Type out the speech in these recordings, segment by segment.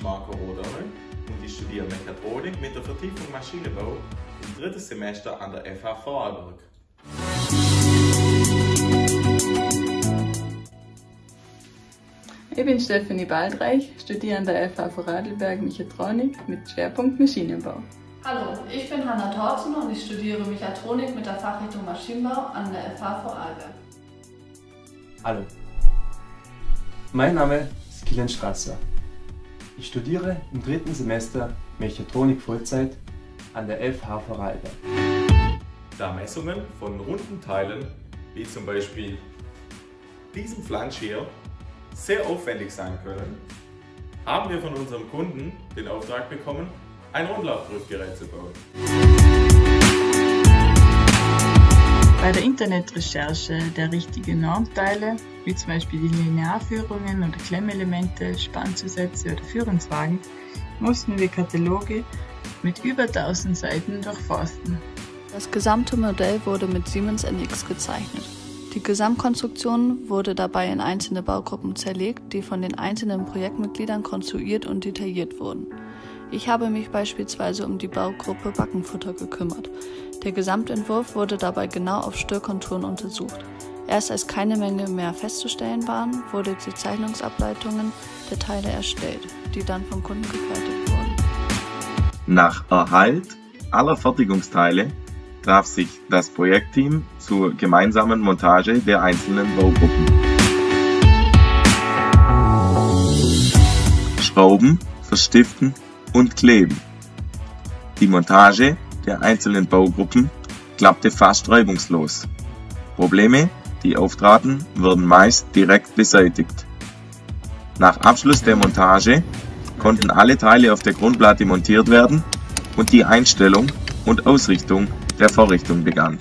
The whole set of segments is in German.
Marco Roderne und ich studiere Mechatronik mit der Vertiefung Maschinenbau im dritten Semester an der FH Vorarlberg. Ich bin Stefanie Baldreich, studiere an der FH Vorarlberg Mechatronik mit Schwerpunkt Maschinenbau. Hallo, ich bin Hanna Torzen und ich studiere Mechatronik mit der Fachrichtung Maschinenbau an der FH Vorarlberg. Hallo, mein Name ist Kilian Strasser. Ich studiere im dritten Semester Mechatronik Vollzeit an der FH Vorarlberg. Da Messungen von runden Teilen, wie zum Beispiel diesem Flansch hier, sehr aufwendig sein können, haben wir von unserem Kunden den Auftrag bekommen, ein Rundlaufprüfgerät zu bauen. Bei der Internetrecherche der richtigen Normteile, wie zum Beispiel die Linearführungen oder Klemmelemente, Spannzusätze oder Führungswagen, mussten wir Kataloge mit über 1000 Seiten durchforsten. Das gesamte Modell wurde mit Siemens NX gezeichnet. Die Gesamtkonstruktion wurde dabei in einzelne Baugruppen zerlegt, die von den einzelnen Projektmitgliedern konstruiert und detailliert wurden. Ich habe mich beispielsweise um die Baugruppe Backenfutter gekümmert. Der Gesamtentwurf wurde dabei genau auf Störkonturen untersucht. Erst als keine Menge mehr festzustellen waren, wurde die Zeichnungsableitungen der Teile erstellt, die dann vom Kunden gefertigt wurden. Nach Erhalt aller Fertigungsteile traf sich das Projektteam zur gemeinsamen Montage der einzelnen Baugruppen. Schrauben, Verstiften und Kleben. Die Montage der einzelnen Baugruppen klappte fast reibungslos. Probleme, die auftraten, wurden meist direkt beseitigt. Nach Abschluss der Montage konnten alle Teile auf der Grundplatte montiert werden und die Einstellung und Ausrichtung der Vorrichtung begann.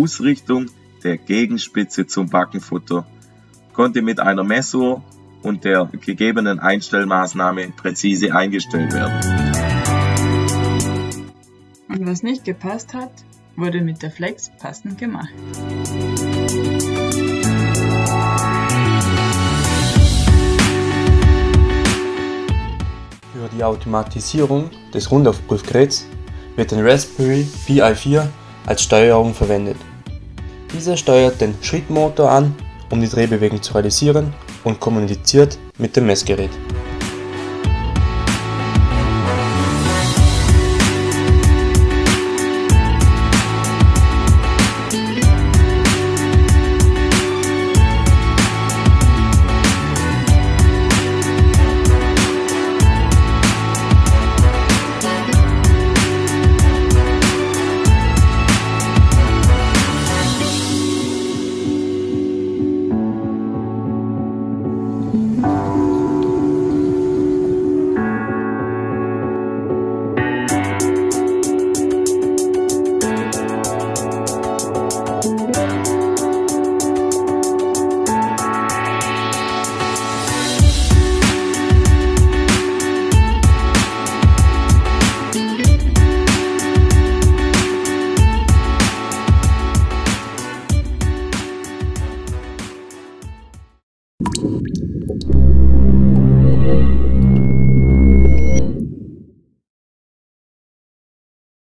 Ausrichtung der Gegenspitze zum Backenfutter konnte mit einer Messuhr und der gegebenen Einstellmaßnahme präzise eingestellt werden. Und was nicht gepasst hat, wurde mit der Flex passend gemacht. Für die Automatisierung des Rundaufprüfgeräts wird ein Raspberry Pi 4 als Steuerung verwendet. Dieser steuert den Schrittmotor an, um die Drehbewegung zu realisieren und kommuniziert mit dem Messgerät.